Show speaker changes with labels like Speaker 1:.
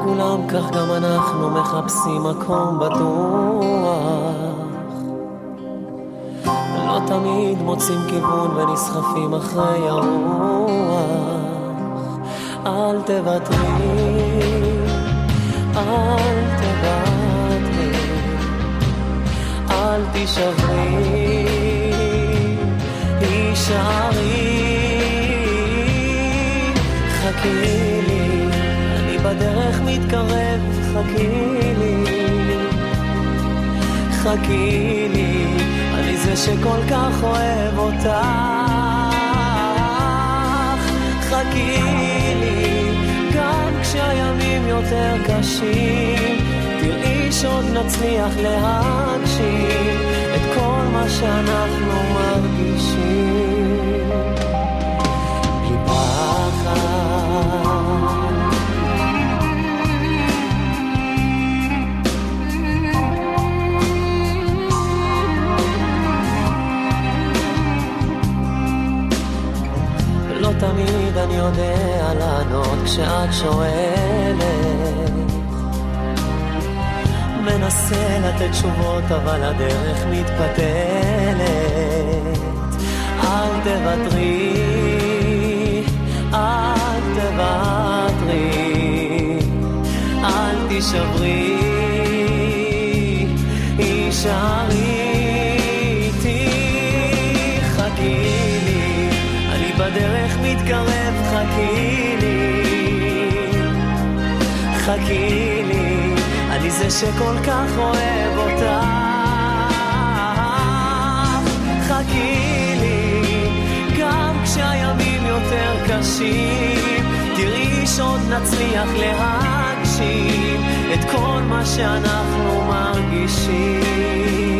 Speaker 1: העולם, כך גם אנחנו מחפשים מקום בטוח. לא תמיד מוצאים כיוון ונסחפים אחרי הרוח. אל תוותרי, אל תוותרי, אל תישברי, הישארי, חכי בדרך מתקרב, חכי לי, חכי לי, אני זה שכל כך אוהב אותך, חכי לי, גם כשהימים יותר קשים, תראי שעוד נצליח להגשים את כל מה שאנחנו מרגישים. תמיד אני יודע לענות כשאת שואלת. מנסה לתת תשובות אבל הדרך מתפתלת. אל תוותרי, אל תוותרי, אל תישברי, הישארי בדרך מתקרב, חכי לי, חכי לי, אני זה שכל כך אוהב אותך, חכי לי, גם כשהימים יותר קשים, תראי שעוד נצליח להגשים את כל מה שאנחנו מרגישים,